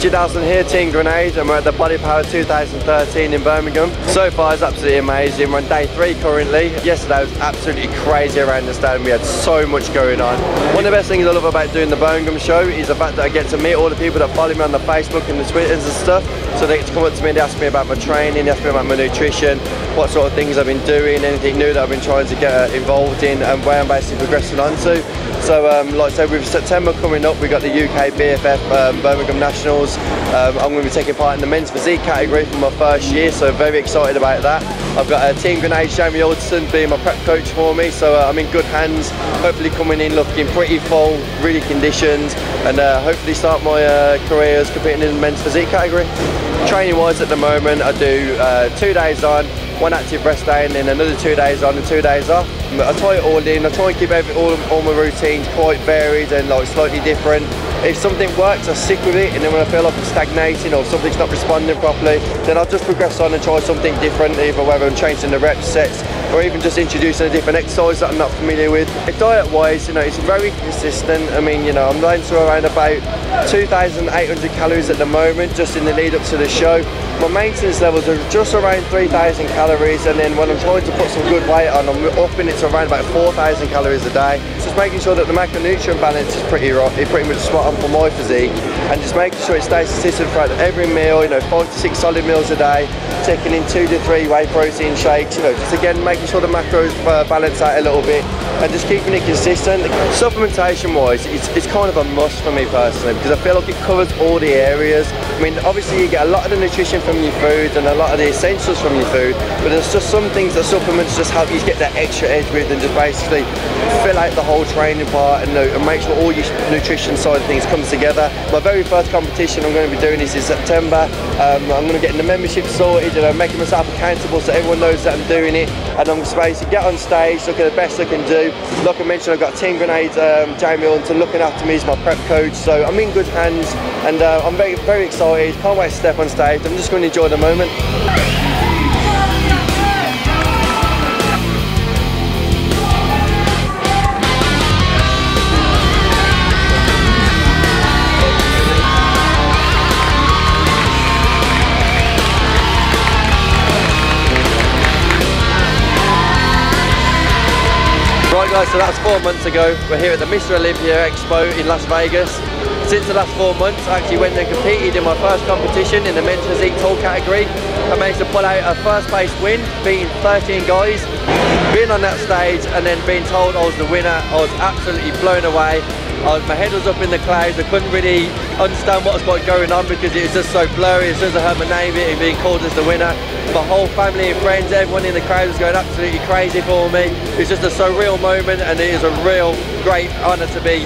Richard Elston here, Team Grenade, and we're at the BodyPower 2013 in Birmingham. So far, it's absolutely amazing. We're on day three currently. Yesterday was absolutely crazy around the stand. We had so much going on. One of the best things I love about doing the Birmingham show is the fact that I get to meet all the people that follow me on the Facebook and the Twitters and stuff. So they get to come up to me and ask me about my training, they ask me about my nutrition, what sort of things I've been doing, anything new that I've been trying to get involved in, and where I'm basically progressing on onto. So, um, like I said, with September coming up, we've got the UKBFF um, Birmingham Nationals. Um, I'm going to be taking part in the men's physique category for my first year, so very excited about that. I've got a Team Grenade, Jamie Alderson, being my prep coach for me, so uh, I'm in good hands. Hopefully coming in looking pretty full, really conditioned, and uh, hopefully start my uh, career as competing in the men's physique category. Training wise at the moment, I do uh, two days on, one active rest day and then another two days on and two days off. I tie it all in, I try and keep every, all, all my routines quite varied and like slightly different. If something works, I stick with it and then when I feel like I'm stagnating or something's not responding properly, then I'll just progress on and try something different, either whether I'm changing the rep sets or even just introducing a different exercise that I'm not familiar with. Diet wise, you know, it's very consistent. I mean, you know, I'm down to around about 2,800 calories at the moment, just in the lead up to the show. My maintenance levels are just around 3,000 calories, and then when I'm trying to put some good weight on, I'm upping it to around about 4,000 calories a day. Just making sure that the macronutrient balance is pretty rough, it's pretty much spot on for my physique, and just making sure it stays consistent throughout every meal, you know, five to six solid meals a day, taking in two to three whey protein shakes, you know, just again making sure the macros uh, balance out a little bit, and just keeping it consistent. Supplementation wise, it's, it's kind of a must for me personally, because I feel like it covers all the areas. I mean, obviously you get a lot of the nutrition from your food and a lot of the essentials from your food, but there's just some things that supplements just help you get that extra edge with and just basically fill out the whole training part and, and make sure all your nutrition side of things comes together. My very first competition I'm going to be doing this in September. Um, I'm going to get the membership sorted and I'm making myself accountable so everyone knows that I'm doing it and I'm supposed to get on stage, look at the best I can do. Like I mentioned, I've got Team Grenade, um, Jamie Alderson looking after me as my prep coach, so I'm in good hands and uh, I'm very, very excited. Can't wait to step on stage. I'm just going to enjoy the moment. Right guys, so that's four months ago. We're here at the Mr. Olympia Expo in Las Vegas. Since the last four months, I actually went and competed in my first competition in the men's physique tall category. I managed to pull out a first place win, beating 13 guys. Being on that stage and then being told I was the winner, I was absolutely blown away. Was, my head was up in the clouds. I couldn't really understand what was going on because it was just so blurry. As soon as I heard my name being called as the winner, my whole family and friends, everyone in the crowd was going absolutely crazy for me. It's just a surreal moment and it is a real great honour to be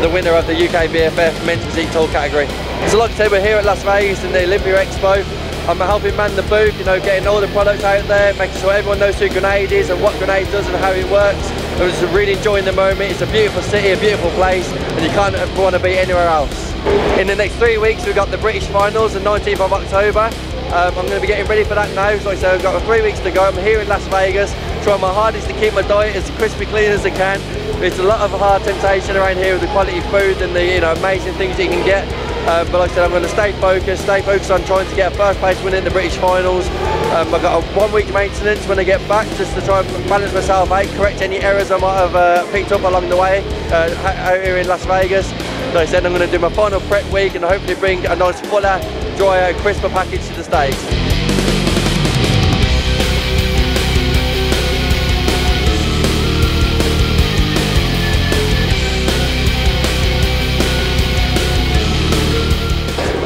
the winner of the UKBFF men's physique tall category. So like I said, we're here at Las Vegas in the Olympia Expo. I'm helping man the booth, you know, getting all the products out there, making sure everyone knows who Grenade is and what Grenade does and how it works. I was really enjoying the moment. It's a beautiful city, a beautiful place, and you can't want to be anywhere else. In the next three weeks, we've got the British Finals, the 19th of October. Um, I'm going to be getting ready for that now. So like I said, I've got three weeks to go. I'm here in Las Vegas, trying my hardest to keep my diet as crispy clean as I can. It's a lot of hard temptation around here with the quality food and the you know amazing things you can get. Um, but like I said, I'm going to stay focused, stay focused on trying to get a first place win in the British finals. Um, I've got a one week maintenance when I get back just to try and manage myself out, correct any errors I might have uh, picked up along the way uh, out here in Las Vegas. Like I said, I'm going to do my final prep week and hopefully bring a nice fuller, drier, crisper package to the States.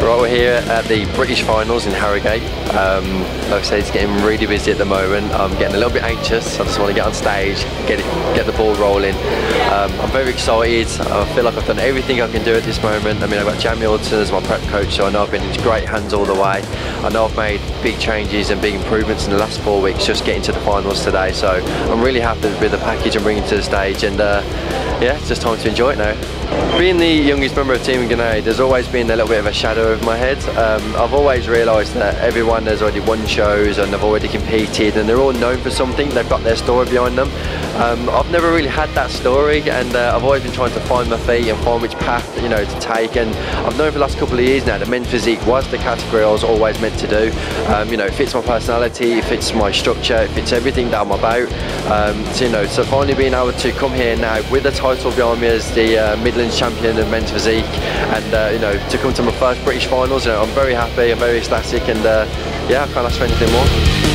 Right, we're here at the British Finals in Harrogate. Um, like I said, it's getting really busy at the moment. I'm getting a little bit anxious. I just want to get on stage, get it, get the ball rolling. Um, I'm very excited. I feel like I've done everything I can do at this moment. I mean, I've got Jamie Alderson as my prep coach, so I know I've been in great hands all the way. I know I've made big changes and big improvements in the last four weeks, just getting to the finals today. So I'm really happy with the package I'm bringing to the stage, and uh, yeah, it's just time to enjoy it now. Being the youngest member of Team Grenade, there's always been a little bit of a shadow over my head. Um, I've always realised that everyone has already won shows and they've already competed and they're all known for something, they've got their story behind them. Um, I've never really had that story and uh, I've always been trying to find my feet and find which path you know to take and I've known for the last couple of years now that men's physique was the category I was always meant to do. Um, you know, it fits my personality, it fits my structure, it fits everything that I'm about. Um, so, you know, so finally being able to come here now with the title behind me as the uh, Midlands champion of men's physique and uh, you know to come to my first British finals, you know, I'm very happy, I'm very ecstatic and uh, yeah, I can't ask for anything more.